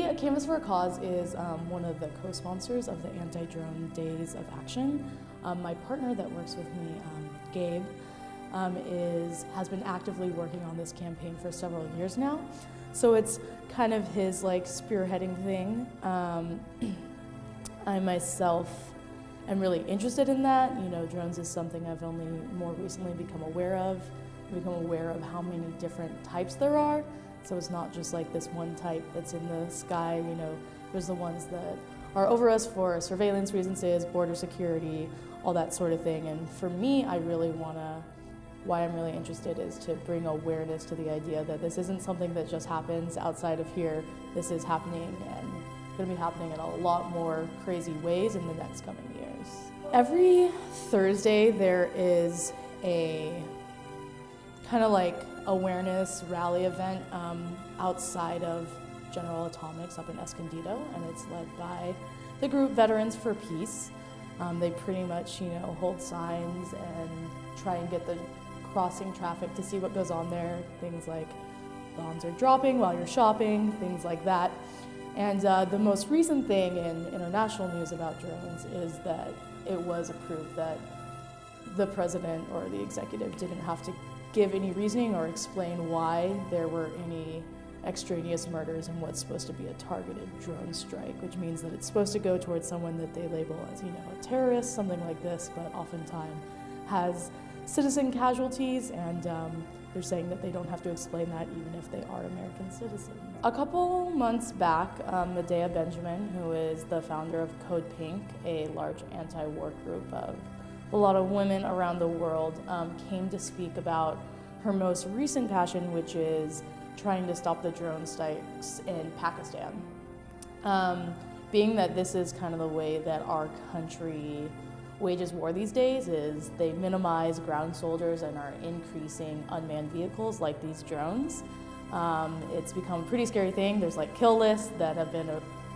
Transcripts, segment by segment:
We, Canvass for a Cause, is um, one of the co-sponsors of the Anti-Drone Days of Action. Um, my partner that works with me, um, Gabe, um, is has been actively working on this campaign for several years now. So it's kind of his like spearheading thing. Um, I myself am really interested in that. You know, drones is something I've only more recently become aware of. Become aware of how many different types there are. So it's not just like this one type that's in the sky, you know, there's the ones that are over us for surveillance reasons, border security, all that sort of thing. And for me, I really want to, why I'm really interested is to bring awareness to the idea that this isn't something that just happens outside of here. This is happening and going to be happening in a lot more crazy ways in the next coming years. Every Thursday, there is a kind of like awareness rally event um, outside of General Atomics up in Escondido, and it's led by the group Veterans for Peace. Um, they pretty much, you know, hold signs and try and get the crossing traffic to see what goes on there. Things like bombs are dropping while you're shopping, things like that. And uh, the most recent thing in international news about drones is that it was approved that the president or the executive didn't have to give any reasoning or explain why there were any extraneous murders in what's supposed to be a targeted drone strike, which means that it's supposed to go towards someone that they label as, you know, a terrorist, something like this, but oftentimes has citizen casualties, and um, they're saying that they don't have to explain that even if they are American citizens. A couple months back, um, Medea Benjamin, who is the founder of Code Pink, a large anti-war group of a lot of women around the world um, came to speak about her most recent passion, which is trying to stop the drone strikes in Pakistan. Um, being that this is kind of the way that our country wages war these days is they minimize ground soldiers and are increasing unmanned vehicles like these drones. Um, it's become a pretty scary thing. There's like kill lists that have been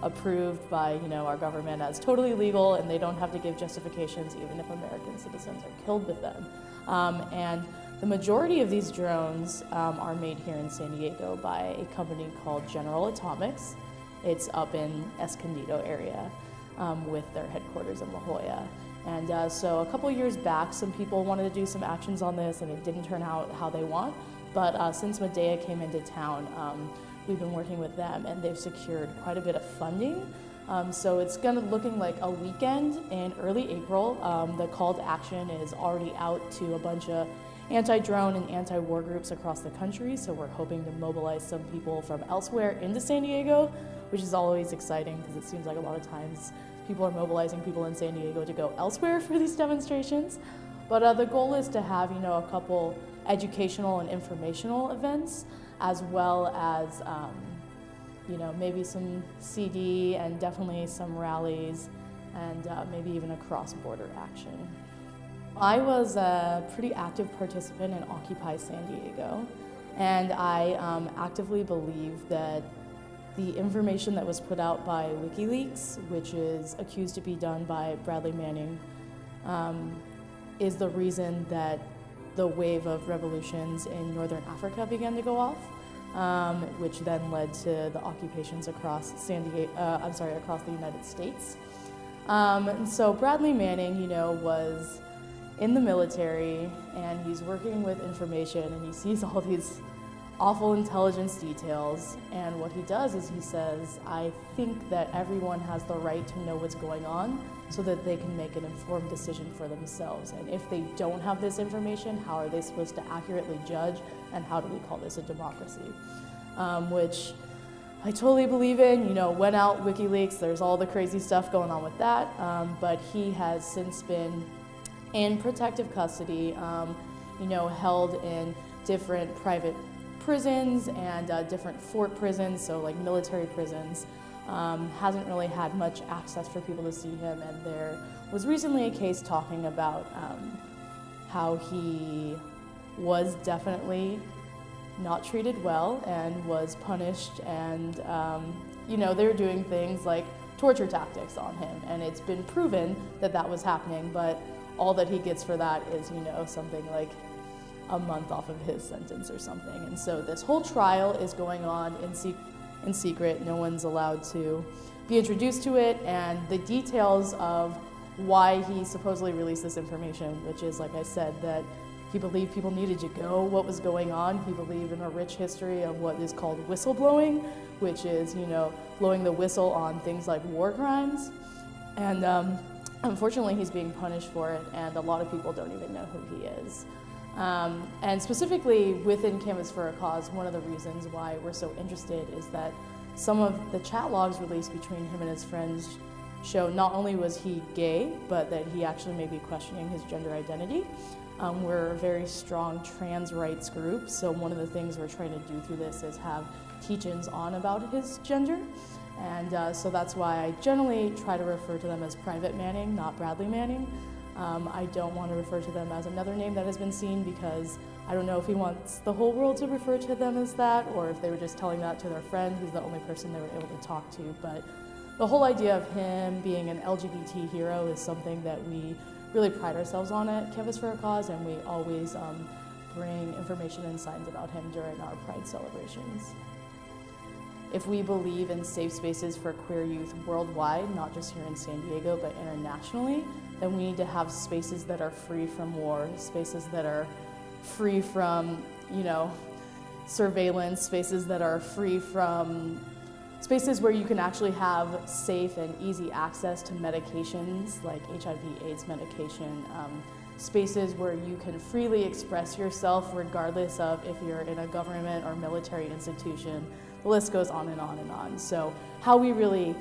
approved by you know our government as totally legal and they don't have to give justifications even if American citizens are killed with them. Um, and the majority of these drones um, are made here in San Diego by a company called General Atomics. It's up in Escondido area um, with their headquarters in La Jolla. And uh, so a couple years back, some people wanted to do some actions on this and it didn't turn out how they want. But uh, since Medea came into town, um, we've been working with them and they've secured quite a bit of funding. Um, so it's gonna looking like a weekend in early April. Um, the call to action is already out to a bunch of anti-drone and anti-war groups across the country. So we're hoping to mobilize some people from elsewhere into San Diego, which is always exciting because it seems like a lot of times people are mobilizing people in San Diego to go elsewhere for these demonstrations. But uh, the goal is to have, you know, a couple educational and informational events as well as um, you know maybe some CD and definitely some rallies and uh, maybe even a cross-border action. I was a pretty active participant in Occupy San Diego and I um, actively believe that the information that was put out by WikiLeaks, which is accused to be done by Bradley Manning, um, is the reason that the wave of revolutions in northern Africa began to go off um, which then led to the occupations across San Diego, uh, I'm sorry, across the United States. Um, so Bradley Manning, you know, was in the military and he's working with information and he sees all these awful intelligence details. And what he does is he says, I think that everyone has the right to know what's going on so that they can make an informed decision for themselves. And if they don't have this information, how are they supposed to accurately judge? And how do we call this a democracy? Um, which I totally believe in. You know, went out WikiLeaks, there's all the crazy stuff going on with that. Um, but he has since been in protective custody, um, you know, held in different private prisons and uh, different fort prisons, so like military prisons. Um, hasn't really had much access for people to see him, and there was recently a case talking about um, how he was definitely not treated well and was punished, and um, you know they were doing things like torture tactics on him, and it's been proven that that was happening, but all that he gets for that is you know something like a month off of his sentence or something. And so this whole trial is going on in, in secret. No one's allowed to be introduced to it, and the details of why he supposedly released this information, which is, like I said, that he believed people needed to know what was going on. He believed in a rich history of what is called whistleblowing, which is, you know, blowing the whistle on things like war crimes. And um, unfortunately, he's being punished for it, and a lot of people don't even know who he is. Um, and specifically within Canvass for a Cause, one of the reasons why we're so interested is that some of the chat logs released between him and his friends show not only was he gay, but that he actually may be questioning his gender identity. Um, we're a very strong trans rights group, so one of the things we're trying to do through this is have teach-ins on about his gender. And uh, so that's why I generally try to refer to them as Private Manning, not Bradley Manning. Um, I don't want to refer to them as another name that has been seen because I don't know if he wants the whole world to refer to them as that or if they were just telling that to their friend who's the only person they were able to talk to. But the whole idea of him being an LGBT hero is something that we really pride ourselves on at Canvass for a Cause and we always um, bring information and signs about him during our Pride celebrations. If we believe in safe spaces for queer youth worldwide, not just here in San Diego, but internationally, then we need to have spaces that are free from war, spaces that are free from, you know, surveillance, spaces that are free from spaces where you can actually have safe and easy access to medications like HIV AIDS medication, um, spaces where you can freely express yourself regardless of if you're in a government or military institution. The list goes on and on and on. So how we really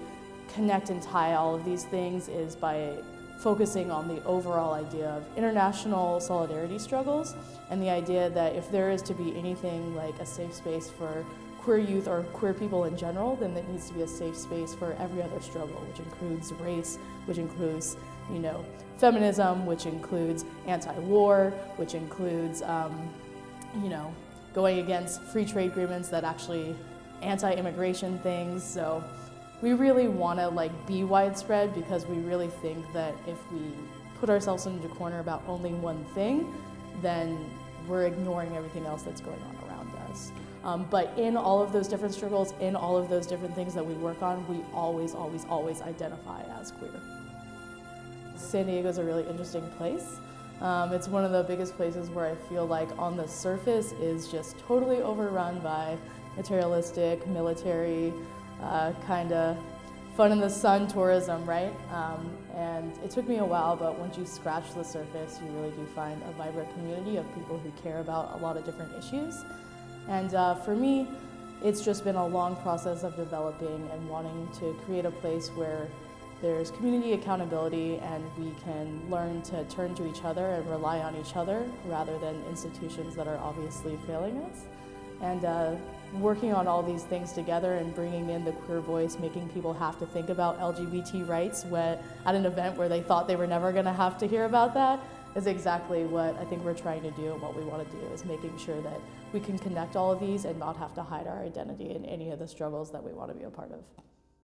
connect and tie all of these things is by focusing on the overall idea of international solidarity struggles and the idea that if there is to be anything like a safe space for queer youth or queer people in general, then it needs to be a safe space for every other struggle, which includes race, which includes, you know, feminism, which includes anti-war, which includes, um, you know, going against free trade agreements that actually anti-immigration things. So we really want to like be widespread because we really think that if we put ourselves into a corner about only one thing, then we're ignoring everything else that's going on around us. Um, but in all of those different struggles, in all of those different things that we work on, we always, always, always identify as queer. San Diego is a really interesting place. Um, it's one of the biggest places where I feel like on the surface is just totally overrun by materialistic, military, uh, kind of fun in the sun tourism, right? Um, and it took me a while, but once you scratch the surface, you really do find a vibrant community of people who care about a lot of different issues. And uh, for me, it's just been a long process of developing and wanting to create a place where there's community accountability and we can learn to turn to each other and rely on each other rather than institutions that are obviously failing us. And uh, working on all these things together and bringing in the queer voice, making people have to think about LGBT rights when, at an event where they thought they were never going to have to hear about that is exactly what I think we're trying to do and what we want to do is making sure that we can connect all of these and not have to hide our identity in any of the struggles that we want to be a part of.